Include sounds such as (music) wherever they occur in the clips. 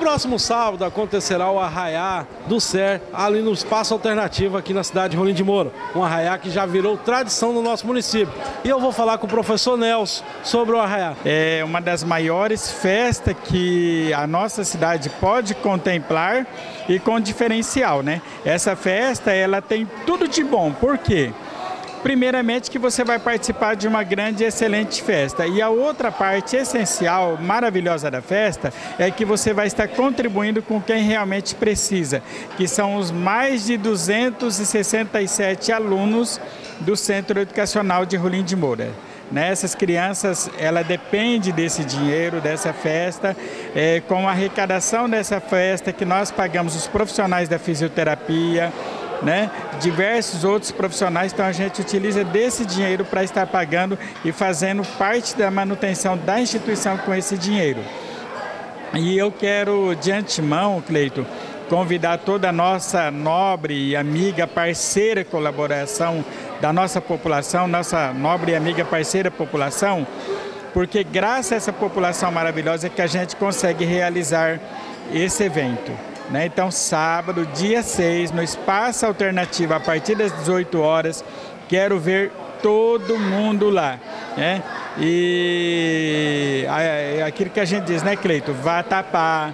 próximo sábado acontecerá o arraiá do Ser ali no espaço alternativo aqui na cidade de Rolim de Moura. Um arraiá que já virou tradição no nosso município. E eu vou falar com o professor Nelson sobre o arraiá. É uma das maiores festas que a nossa cidade pode contemplar e com diferencial, né? Essa festa, ela tem tudo de bom. Por quê? Primeiramente que você vai participar de uma grande e excelente festa. E a outra parte essencial, maravilhosa da festa, é que você vai estar contribuindo com quem realmente precisa, que são os mais de 267 alunos do Centro Educacional de Rolim de Moura. Nessas crianças, ela depende desse dinheiro, dessa festa, é, com a arrecadação dessa festa que nós pagamos os profissionais da fisioterapia, né? diversos outros profissionais, então a gente utiliza desse dinheiro para estar pagando e fazendo parte da manutenção da instituição com esse dinheiro. E eu quero, de antemão, Cleito, convidar toda a nossa nobre e amiga, parceira colaboração da nossa população, nossa nobre e amiga parceira população, porque graças a essa população maravilhosa é que a gente consegue realizar esse evento. Né? Então, sábado, dia 6, no Espaço Alternativo, a partir das 18 horas, quero ver todo mundo lá. Né? E aquilo que a gente diz, né, Cleito? Vatapá,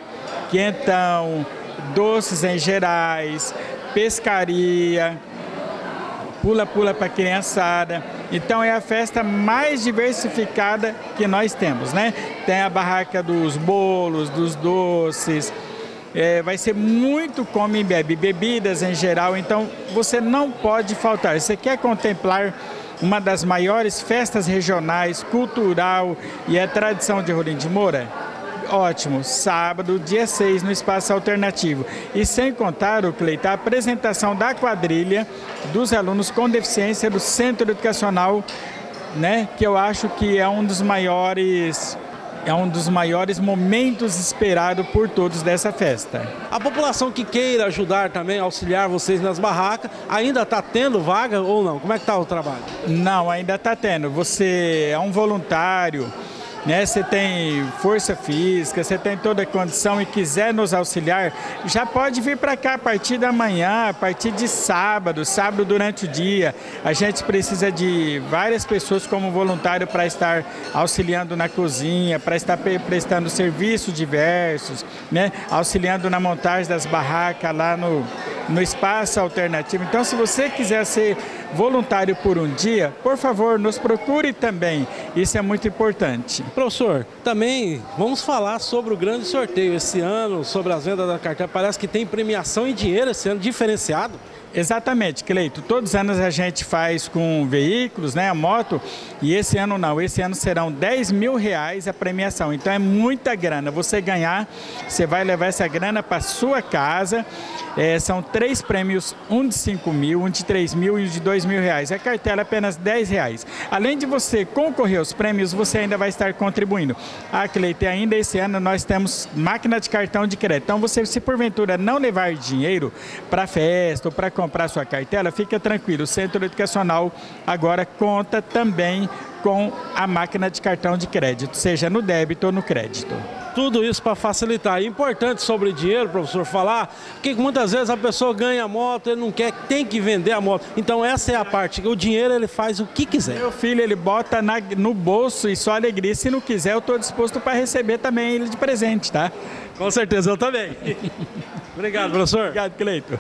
quentão, doces em gerais, pescaria, pula-pula para criançada. Então é a festa mais diversificada que nós temos, né? Tem a barraca dos bolos, dos doces, é, vai ser muito come e bebe, bebidas em geral, então você não pode faltar. Você quer contemplar uma das maiores festas regionais, cultural e é tradição de Rolim de Moura? Ótimo, sábado, dia 6, no Espaço Alternativo. E sem contar, o Cleita, a apresentação da quadrilha dos alunos com deficiência do Centro Educacional, né, que eu acho que é um dos maiores é um dos maiores momentos esperados por todos dessa festa. A população que queira ajudar também, auxiliar vocês nas barracas, ainda está tendo vaga ou não? Como é que está o trabalho? Não, ainda está tendo. Você é um voluntário, né, você tem força física, você tem toda a condição e quiser nos auxiliar, já pode vir para cá a partir da manhã, a partir de sábado, sábado durante o dia. A gente precisa de várias pessoas como voluntário para estar auxiliando na cozinha, para estar prestando serviços diversos, né, auxiliando na montagem das barracas lá no, no espaço alternativo. Então, se você quiser ser voluntário por um dia, por favor, nos procure também. Isso é muito importante. Professor, também vamos falar sobre o grande sorteio esse ano, sobre as vendas da carteira. Parece que tem premiação em dinheiro esse ano, diferenciado. Exatamente, Cleito. Todos os anos a gente faz com veículos, né, a moto, e esse ano não. Esse ano serão 10 mil reais a premiação. Então é muita grana. Você ganhar, você vai levar essa grana para sua casa. É, são três prêmios, um de 5 mil, um de 3 mil e um de 2 mil reais. A cartela é apenas 10 reais. Além de você concorrer aos prêmios, você ainda vai estar contribuindo. Ah, Cleito, e ainda esse ano nós temos máquina de cartão de crédito. Então você, se porventura não levar dinheiro para festa ou para comprar sua cartela, fica tranquilo. O Centro Educacional agora conta também com a máquina de cartão de crédito, seja no débito ou no crédito. Tudo isso para facilitar. É importante sobre dinheiro, professor, falar, que muitas vezes a pessoa ganha a moto, ele não quer, tem que vender a moto. Então essa é a parte, o dinheiro ele faz o que quiser. Meu filho, ele bota na, no bolso e só alegria. Se não quiser, eu estou disposto para receber também ele de presente, tá? Com certeza, eu também. (laughs) Obrigado, professor. Obrigado, Cleito.